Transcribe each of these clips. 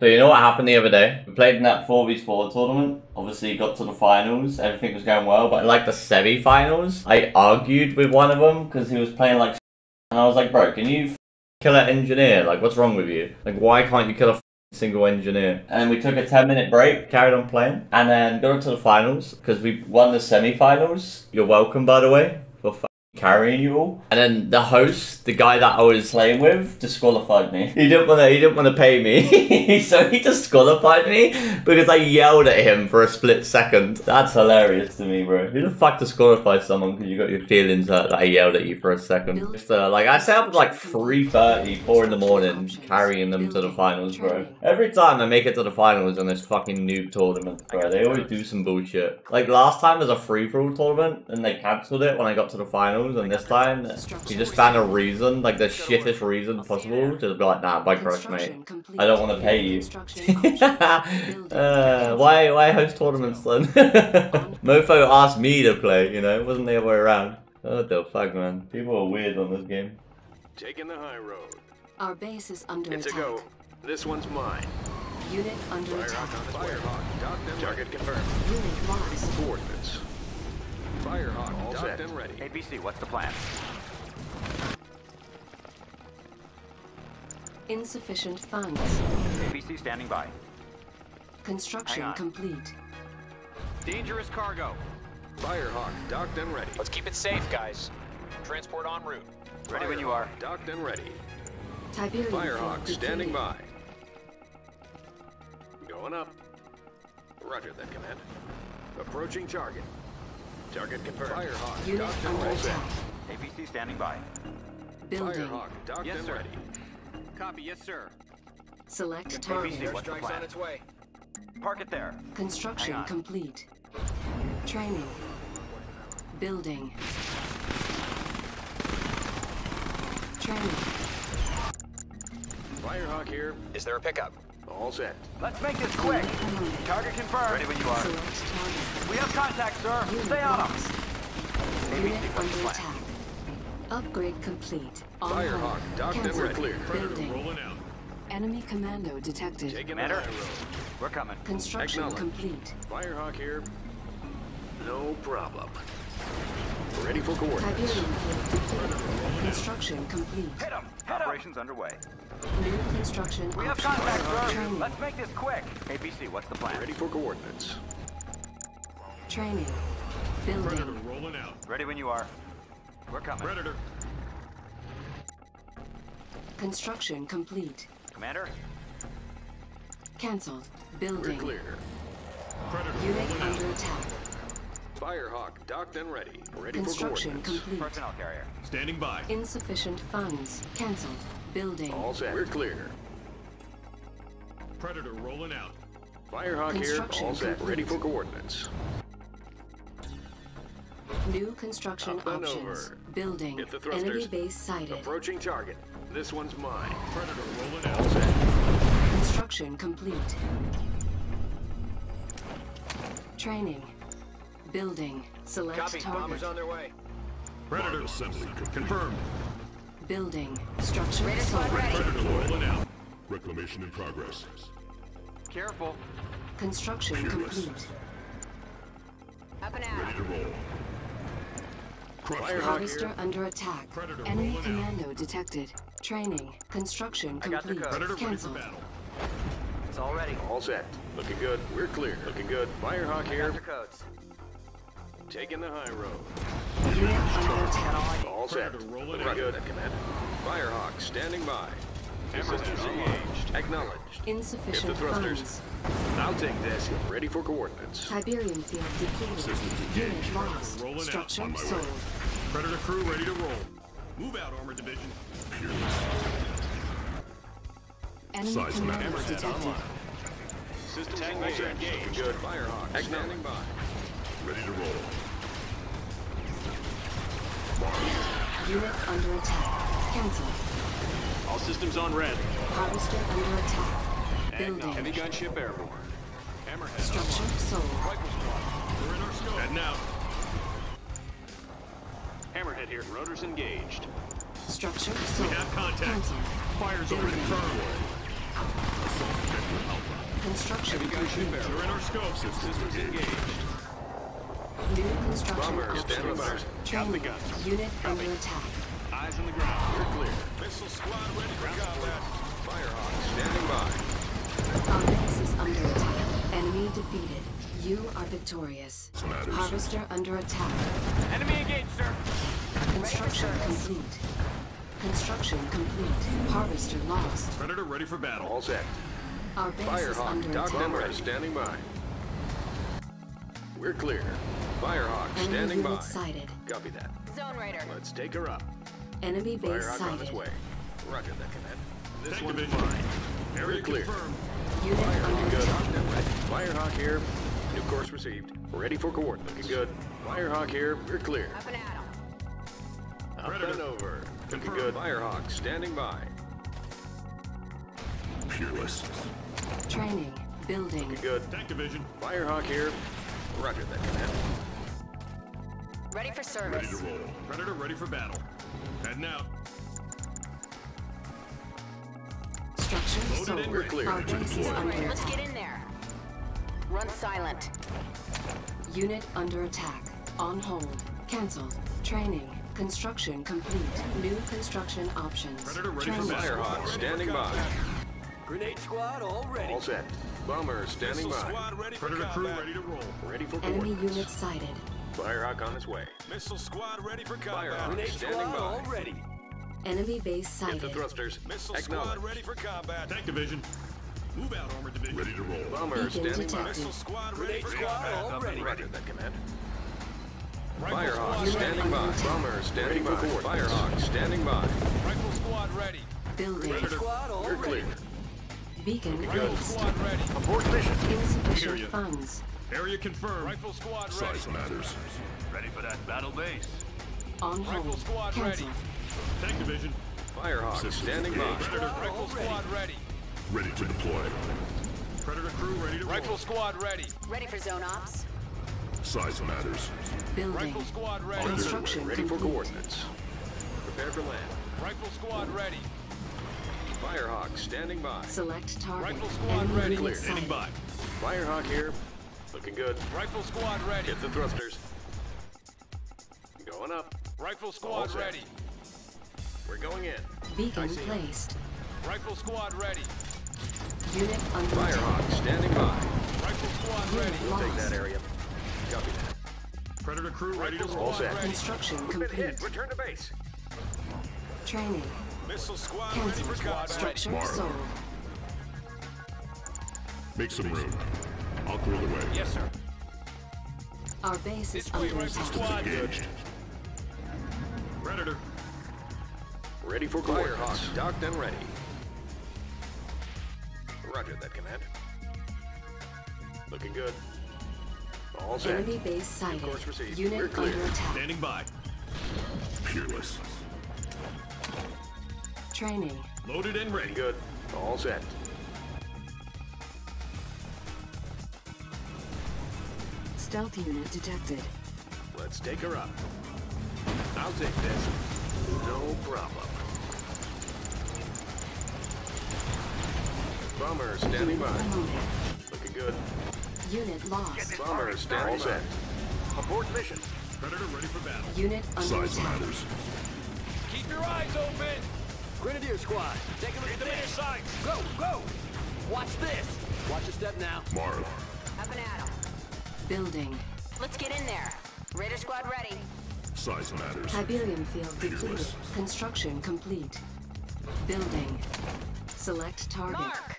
So you know what happened the other day? We played in that 4v4 tournament. Obviously got to the finals. Everything was going well. But in like the semi-finals, I argued with one of them because he was playing like and I was like, bro, can you kill an engineer? Like, what's wrong with you? Like, why can't you kill a single engineer? And we took a 10 minute break, carried on playing, and then got to the finals because we won the semi-finals. You're welcome, by the way, carrying you all. And then the host, the guy that I was playing with, disqualified me. He didn't want to. He didn't want to pay me, so he disqualified me because I yelled at him for a split second. That's hilarious to me, bro. Who the fuck disqualifies someone because you got your feelings hurt that I yelled at you for a second? Just, uh, like I set up at like 3:30, 4 in the morning, carrying them to the finals, bro. Every time I make it to the finals in this fucking noob tournament, bro, they always do some bullshit. Like last time was a free for all tournament, and they cancelled it when I got to the finals and this time he just found a reason, like the shittest reason possible, to be like, nah, Bikerush, mate. I don't want to pay you. uh, why, why host tournaments then? Mofo asked me to play, you know, it wasn't the other way around. What the fuck, man? People are weird on this game. Taking the high road. Our base is under It's attack. a go. This one's mine. Unit under Firehawk attack. on its way. Firehawk, Target confirmed. Unit lost. Coordinates. Firehawk, All docked set. and ready. APC, what's the plan? Insufficient funds. APC standing by. Construction complete. Dangerous cargo. Firehawk, docked and ready. Let's keep it safe, guys. Transport en route. Ready when you are. Docked and ready. Tiberium Firehawk, standing by. Going up. Roger that command. Approaching target. Target confirmed. Firehawk, Unit docked and under ready. attack. APC standing by. Building. Firehawk, docked Yes, and sir. ready. Copy, yes, sir. Select target. APC, what's the plan? way. Park it there. Construction Hang on. complete. Training. Building. Training. Firehawk here. Is there a pickup? All set. Let's make this quick. Target confirmed. Ready when you are. We have contact, sir. Unit Stay on them. lost. Unit under attack. Upgrade complete. On Firehawk, hold. docked and Cancel. ready. Clear. Building. rolling out. Enemy commando detected. Taking the Commander? We're coming. Construction complete. Firehawk here. No problem. Ready for coordinates. Tiberium field depleted. Construction complete. Hit him. Operations underway. New construction We have options. contact, sir. Training. Let's make this quick. APC, what's the plan? Ready for coordinates. Training. Building. Predator rolling out. Ready when you are. We're coming. Predator. Construction complete. Commander? Cancelled. We're Building. clear. Unit under attack. Firehawk docked and ready. Ready Construction for coordinates. complete. Personnel carrier. Standing by. Insufficient funds. Cancelled. Building. All set. We're clear. Predator rolling out. Firehawk here. All set. Ready for coordinates. New construction Up and options. over. Building. Hit the Enemy base sighted. Approaching target. This one's mine. Predator rolling out. All set. Construction complete. Training. Building. Select target. Bombers on their way. Predator assembly confirmed. Building. Structure sold. Predator rolling out. Reclamation in progress. Careful. Construction Fearless. complete. Ready to roll. Crush Firehawk Harvester here. under attack. Predator Enemy rolling out. commando detected. Training. Construction I got the complete. code. Predator ready for Cancelled. battle. It's all ready. All set. Looking good. We're clear. Looking good. Firehawk here. your codes. Taking the high road. Unit under attack. All set. Predator rolling Looking good. Command. Firehawk standing by. Systems engaged. Acknowledged. Insufficient Hit the thrusters. funds. I'll take this. Ready for coordinates. Tiberium field depleted. Systems Unit lost. Rolling out. Structure On sold. Predator crew ready to roll. Move out, armor division. Fearless. Enemy Size commando map. detected. Systems engaged. Good. Firehawk standing by. Ready to roll. Unit under attack. Cancelled. All systems on red. Harvester under attack. Uh, Building. Heavy gunship airborne. Hammerhead. Structure sold. Rifle squad. We're in our scope. Heading out. Hammerhead here. Rotors engaged. Structure sold. have contact. Cancelled. Fire zone Building. confirmed. Assault vector out. Construction Heavy gun ship complete. barrel. We're in our scope Systems engaged. New construction Bomber, stand options. by. Got the Training. guns. Unit under attack. Eyes on the ground. You're clear. Missile squad ready for combat. Firehawk, standing by. Our base is under attack. Enemy defeated. You are victorious. Matters. Harvester under attack. Enemy engaged, sir. Construction complete. Construction complete. Harvester lost. Predator ready for battle. All set. Our base is Firehawk, under docked and attack. ready. Standing by. We're clear. Firehawk, Enemy standing by. sighted. Copy that. Zone Raider. Let's take her up. Enemy base Firehawk on its sighted. way. Roger that, command. This Tank one's division. mine. Area We're clear. confirmed. Unit Fire good. attack. Docked and ready. Firehawk here. New course received. Ready for coordinates. Looking good. Firehawk here. We're clear. Up and at 'em. Up Predator. and over. Looking good. Firehawk, standing by. Peerless. Training. Building. Looking good. Tank division. Firehawk here. Roger that, command. Ready for service. Ready service. to roll. Predator ready for battle. Heading out. Structure Loaded sold. and We're clear. Our base is Zone under Raider, let's get in there. Run silent. Unit under attack. On hold. Cancelled. Training. Construction complete. New construction options. Predator ready for Training. battle. Firehawk, Ready standing by. Grenade squad all ready. All set. Bomber, standing Missile by. squad ready for Predator crew ready to roll. Ready for Enemy coordinates. unit sighted. Firehawk on its way. Missile squad ready for Firehawk, combat. Grenade standing squad by. ready. Enemy base Get the thrusters. Missile squad ready for combat. Tank division. Move out, armor division. Ready to roll. Bomber, Beacon standing by. Missile squad ready Grenade for squad combat. all ready. Roger that, command. Firehawk, standing by. Bomber, standing by. Firehawk, standing by. Rifle squad ready. Building. Predator. Squad all You're clear. Beacon Rifle squad ready. Abort mission. Insufficient funds. Area confirmed. Rifle squad ready. Size matters. Ready for that battle base. On Rifle hold. squad ready. Tank division. Firehawk, standing by. Predator. Rifle squad ready. Ready to deploy. Predator crew ready to Rifle roll. squad ready. Ready for zone ops. Size matters. Building. Rifle squad ready. Construction Ready for coordinates. Prepare for land. Rifle squad ready. Firehawk, standing by. Select target. Rifle squad Enemy ready. unit Standing by. Firehawk here. Looking good. Rifle squad ready. Get the thrusters. Going up. Rifle squad ready. We're going in. Beacon I see. placed. Rifle squad ready. Unit under attack. Firehawk, standing by. Rifle squad ready. Unit We'll take lost. that area. Copy that. Predator crew ready to All roll. set. Construction complete. hit. Return to base. Training. Missile squad ready for combat. Structure Mark. sold. Make some room. I'll clear the way. Yes, sir. Our base is This way, under rifle attack. squad. Engaged. Predator. Ready for coordinates. Docked and ready. Roger that, command. Looking good. All set. Enemy base sighted. course received. Unit We're clear. under attack. Standing by. Peerless. Training. Loaded and ready. Good. All set. Stealth unit detected. Let's take her up. I'll take this. No problem. Bomber standing by. Promoted. Looking good. Unit lost. Bomber standing set. Abort mission. Predator ready for battle. Unit under Size attack. matters. Keep your eyes open. Grenadier squad, take a look at Get to your this. sights. Go, go. Watch this. Watch your step now. Marv. Building. Let's get in there. Raider squad ready. Size matters. Tiberium field depleted. Construction complete. Building. Select target. Mark!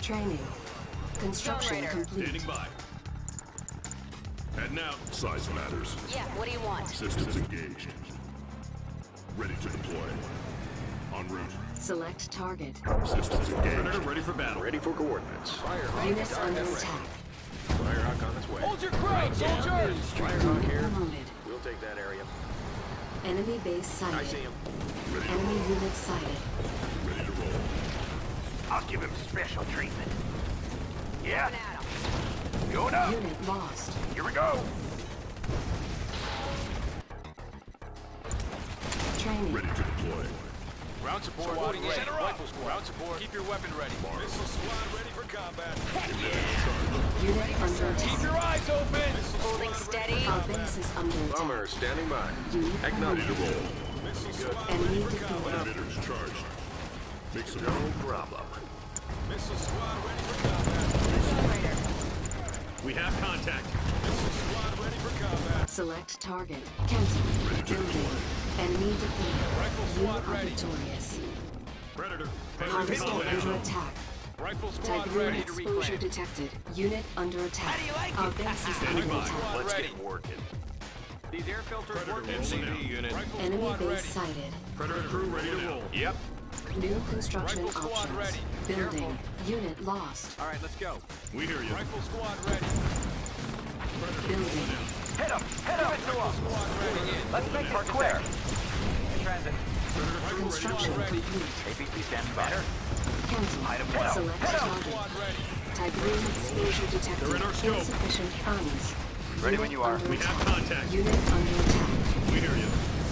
Training. Construction complete. Standing by. Heading out. Size matters. Yeah, what do you want? Systems engaged. Ready to deploy. En route. Select target. Systems Predator engaged. ready for battle. Ready for coordinates. Firehawk Unit under attack. Firehawk on its way. Hold your ground, soldiers. Firehawk Unit here. promoted. We'll take that area. Enemy base I sighted. see him. Ready Enemy roll. unit sighted. Ready to roll. I'll give him special treatment. Yeah, and at 'em. going up. Unit lost. Here we go. Training. Ready to deploy. Ground support. Squad ready. Rifle squad. Ground support. Keep your weapon ready. Missile squad ready for combat. combat. Unit under Keep your eyes open. Holding steady. Our base is under Bomber attack. standing by. Unit Ready to eliminated. roll. Enemy defeated. Predators charged. Make some No problem. Missile squad ready for combat. We have contact. Missile squad ready for combat. Select target. Cancel. Building. Enemy defeated. Rifle You squad are ready. victorious. Predator. Harvester under attack. Rifle squad Tiberium ready to exposure reclaim. detected. Unit under attack. do you like Our it? base is Standing under attack. Let's ready. get working. These air filters Predator working. rolling out. unit. Rifle Enemy squad base ready. sighted. Predator crew ready to roll. Yep. New construction Rifle squad options. ready. Building. Unit lost. All right, let's go. We hear you. Rifle squad ready. Building. Hit him! Hit him! Squad ready in. Let's make this clear. Transit. Construction complete. APC standing by. Cancel. Item one. Select Hit 'em. target. Squad ready. Exposure detected. They're in our scope. Insufficient funds. Ready when you are. We have contact. Unit under attack. We hear you.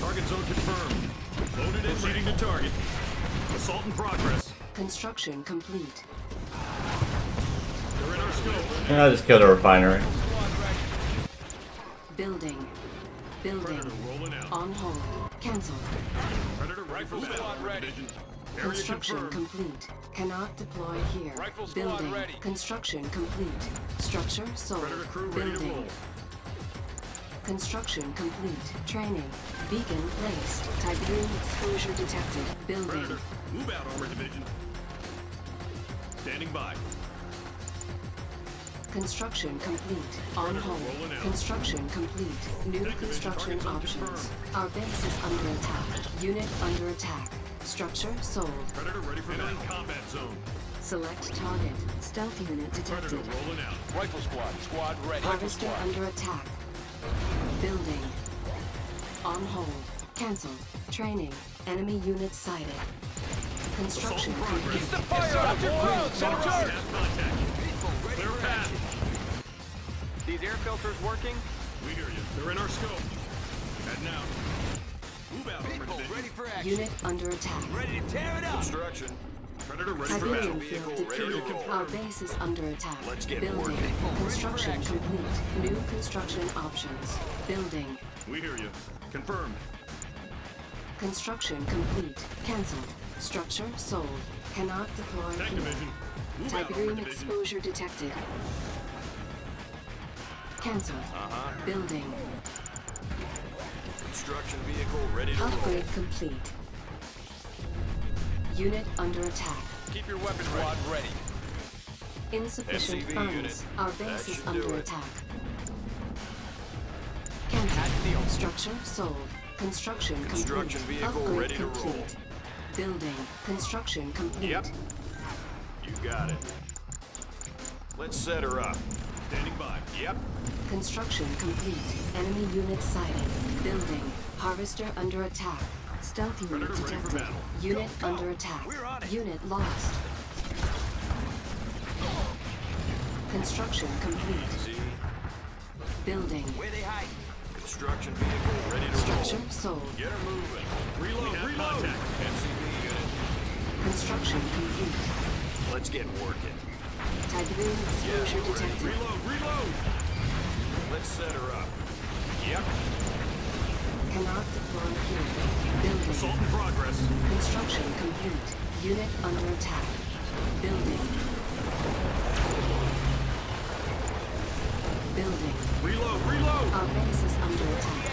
Target zone confirmed. Loaded and ready to target. Assault in progress. Construction complete. They're in our scope. Yeah, I just killed a refinery. Squad ready. Building. Building. Predator rolling out. On hold. Cancel. Predator rifle Squad squad ready. Construction complete. Cannot deploy here. Rifle squad Building. ready. Construction complete. Structure sold. Predator crew ready to Building. roll. Construction complete. Training. Beacon placed. Tiberium exposure detected. Building. Predator, move out, armor division. Standing by. Construction complete. On hold. Construction complete. New construction options. Our base is under attack. Unit under attack. Structure sold. Predator ready for battle. combat zone. Select target. Stealth unit detected. Predator detected. rolling out. Rifle squad. Squad ready. Harvester under attack. Building. On hold. Cancel. Training. Enemy unit sighted. Construction Assault in complete. Fire up your crowd, soldiers! These air filters working. We hear you. They're in our scope. Heading out. Move out, armor division. for action. Unit under attack. Ready to tear it up. Construction. Predator ready for battle. Tiberium field depleted. confirmed. Our base is under attack. Let's get Building. working. Construction complete. New construction options. Building. We hear you. Confirmed. Construction complete. Cancelled. Structure sold. Cannot deploy Tech here. division. Move Tiberium exposure detected. Cancelled. Uh-huh. Building. Construction vehicle ready to roll. Upgrade complete. Unit under attack. Keep your weapon squad ready. Insufficient SCV funds. unit. Our base is under attack. Cancelled. Structure sold. Construction complete. Construction vehicle Upgrade ready to roll. complete. Building. Construction complete. Yep. You got it. Let's set her up. Standing by. Yep. Construction complete. Enemy unit sighted. Building. Harvester under attack. Stealth unit Predator ready for detected. Unit under attack. We're on it. Unit lost. Construction complete. See? Building. Where they hide? Construction vehicle ready to Structure roll. sold. Get her moving. Reload. Reload. MCV unit. Construction complete. Let's get working. Tiberium exposure we're detected. Reload. Reload. Let's set her up. Yep. Cannot deploy here. Building. Assault in progress. Construction complete. Unit under attack. Building. Building. Reload. Reload. Our base is under attack.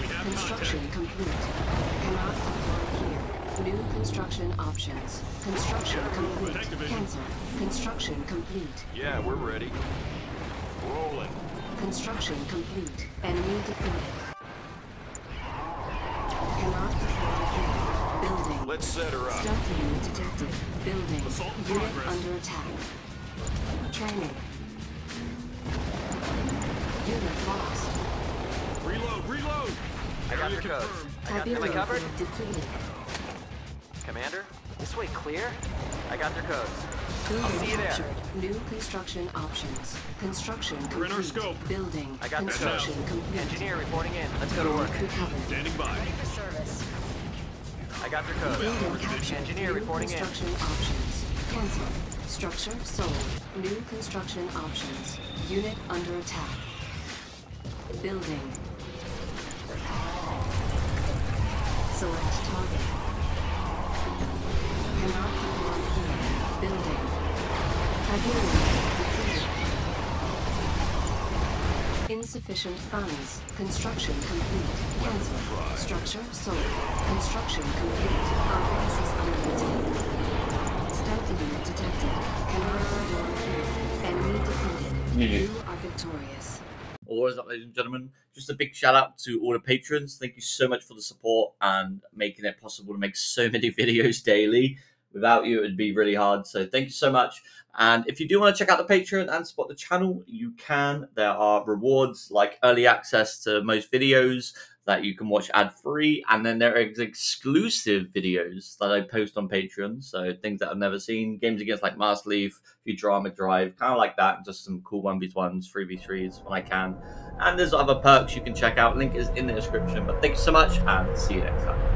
We have Construction contact. complete. Cannot deploy here. New construction options. Construction complete. Cancel. Construction complete. Yeah, we're ready. Rolling. Construction complete. Enemy defeated. Cannot deploy here. Building. Let's set her up. Stealth unit detected. Building. Assault in Unit progress. under attack. Training. Unit lost. Reload. Reload. I got Area your codes. confirmed. I got them covered. depleted. Commander, this way clear? I got their codes. Building see you there. captured. New construction options. Construction We're in our complete. scope. Building. I got the construction codes. complete. Engineer reporting in. Let's go to work. Recovered. Standing by. For service. I got their codes. Building captured. Engineer New reporting in. construction options. Cancel. Structure sold. New construction options. Unit under attack. Building. Select target. Insufficient funds. Construction complete. Cancel. Structure sold. Construction complete. Our base is under attack. Stealth unit detected. Cannot deploy here. Enemy defeated. Yeah. You are victorious. Or is that, ladies and gentlemen? Just a big shout out to all the patrons. Thank you so much for the support and making it possible to make so many videos daily. Without you, it'd be really hard. So thank you so much. And if you do want to check out the Patreon and support the channel, you can. There are rewards like early access to most videos that you can watch ad free, and then there is exclusive videos that I post on Patreon. So things that I've never seen, games against like Master Leaf, Futurama Drive, kind of like that. Just some cool one v ones, three v threes when I can. And there's other perks you can check out. Link is in the description. But thank you so much, and see you next time.